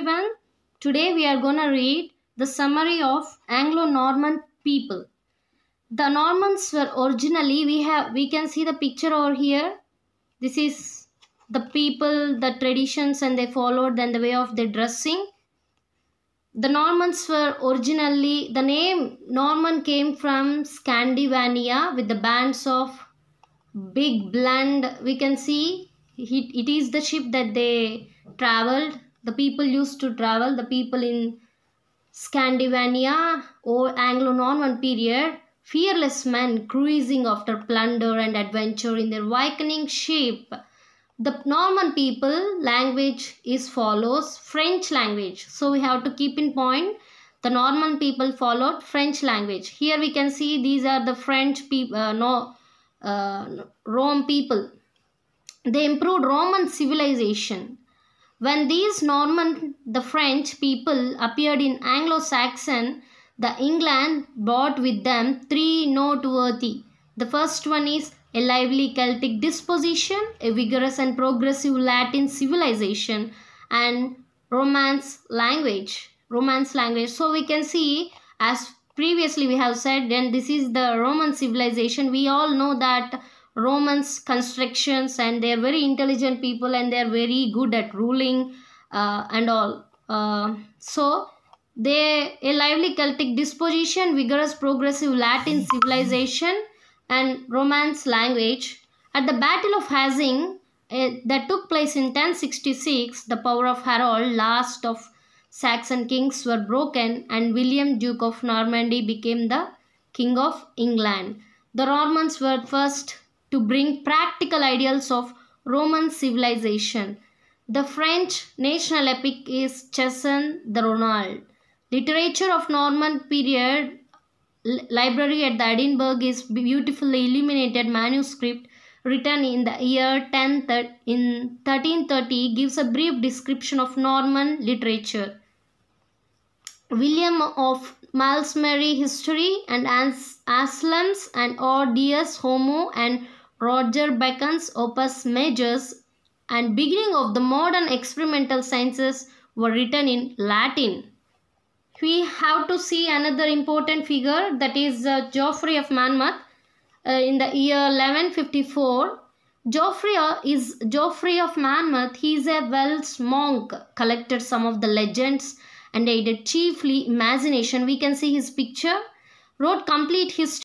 everyone. Today we are to read the summary of Anglo-Norman people. The Normans were originally we have we can see the picture over here. This is the people, the traditions and they followed and the way of their dressing. The Normans were originally the name Norman came from Scandinavia with the bands of big blend we can see it, it is the ship that they traveled the people used to travel the people in scandinavia or anglo-norman period fearless men cruising after plunder and adventure in their viking ship the norman people language is follows french language so we have to keep in point the norman people followed french language here we can see these are the french people uh, no uh, Rome people. They improved Roman civilization. When these Norman, the French people appeared in Anglo-Saxon, the England brought with them three noteworthy. The first one is a lively Celtic disposition, a vigorous and progressive Latin civilization, and Romance language. Romance language. So we can see as previously we have said then this is the roman civilization we all know that romans constructions and they're very intelligent people and they're very good at ruling uh, and all uh, so they a lively celtic disposition vigorous progressive latin civilization and romance language at the battle of Hastings uh, that took place in 1066 the power of harold last of Saxon kings were broken and William Duke of Normandy became the King of England. The Normans were first to bring practical ideals of Roman civilization. The French national epic is Chanson de Roland. Literature of Norman period library at the Edinburgh is beautifully illuminated manuscript written in the year 10 in 1330 gives a brief description of Norman literature. William of Malmesbury History and Anselm's and Cur Deus Homo and Roger Bacon's Opus Majus and beginning of the modern experimental sciences were written in Latin. We have to see another important figure that is uh, Geoffrey of Monmouth uh, in the year 1154. Geoffrey uh, is Geoffrey of Monmouth. He is a Welsh monk, collected some of the legends and aided chiefly imagination. We can see his picture. Wrote complete history